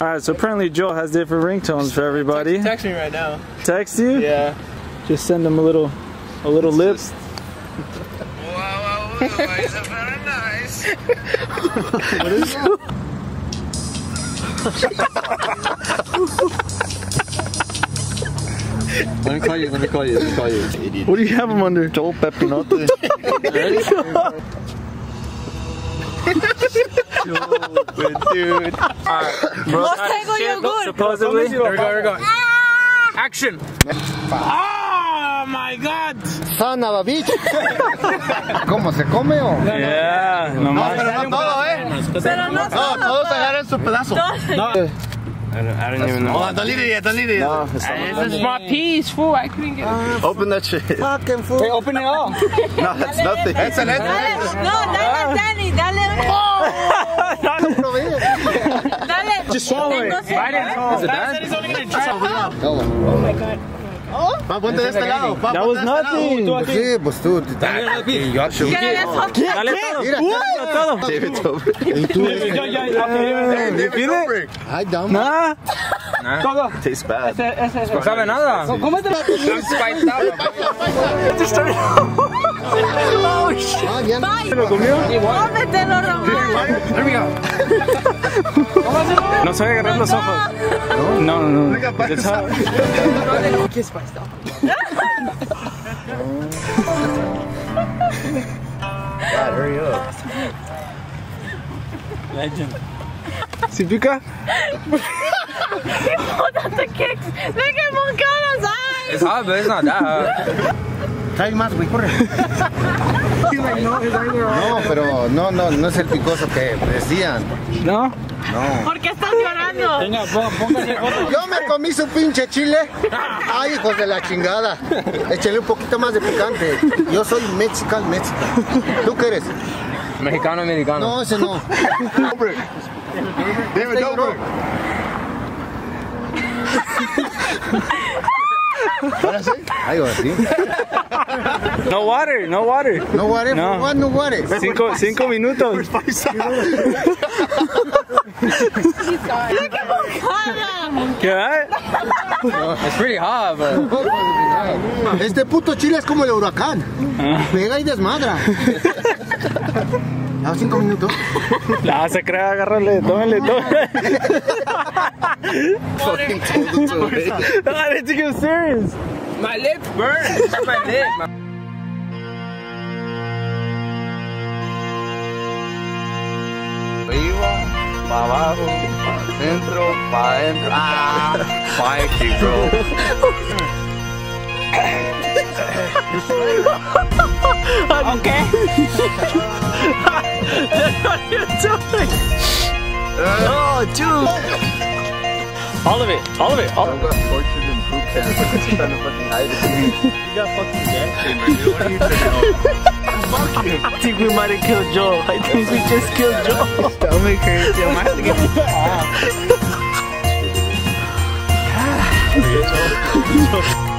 Alright, so apparently Joel has different ringtones for everybody. Text, text me right now. Text you? Yeah. Just send him a little a little lip. Wow, wow, wow, it's very nice. What is that? Let me call you, let me call you, let me call you. What do you have him under? Joel Pepinote. Ready? dude. Bro, Los tengo yogur. supposedly. Here we go, here we go. Action. Oh my god. Sana, babich. ¿Cómo se come o? Yeah, nomás. no todo, ¿eh? Pero no No, todos agarran su pedazo. I don't, I don't even know. Oh, don't eat it yet, don't eat it yet. Eh, this is my piece, fool. I couldn't get it. Open that shit. Fucking fool. Hey, open it up. No, that's nothing. Excelente. Dale, no, dale Danny, dale. Dale. Just swallow it. Tengo sed. Is it done? He's only gonna Pa, ponte de este lado. Pa, That was nothing. Tú. Sí, pues tú. Dale, yo. Dale todo. Tú? Tastes bad. No sabe nada. ¿Cómo oh, ¿Se lo comió? No agarrar los ojos. No, no, no. It's hot. God, hurry up. Legend. ¿Sí pica? Puta kicks. Look at Moncano's eyes. It's hot, but it's not that hot. Trae más, güey, corre. No, pero no, no, no es el picoso que decían. No. No. ¿Por qué estás llorando? Venga, pó- póngase foto. Yo me comí su pinche chile. Ay, hijos de la chingada. Échale un poquito más de picante. Yo soy mexican, mexican. ¿Tú qué eres? Mexicano, americano. No, ese no. David Dobrik. Ahora sí. Ay, ahora sí. No water, no water. No water, No. for what? no water. Cinco, cinco minutos. Look at Moncano. ¿Qué va? It's pretty hot, but Este puto chile es como el huracán. Pega y desmadra. ¿A cinco minutos? La se cree, agárrale, tómale, tómale. Fucking told it to me. I didn't take him serious. My lip burns. My lip. Arriba, para abajo, para adentro, para adentro. Ah, fighting, bro. Okay. what are you doing? Oh, dude. All of it, all of it, all of it. Got tortured in boot camp because trying to fucking hide it. You got fucking gas I think we might have killed Joel. I think we just killed Joel. Stomach hurts. I might have to get Joel.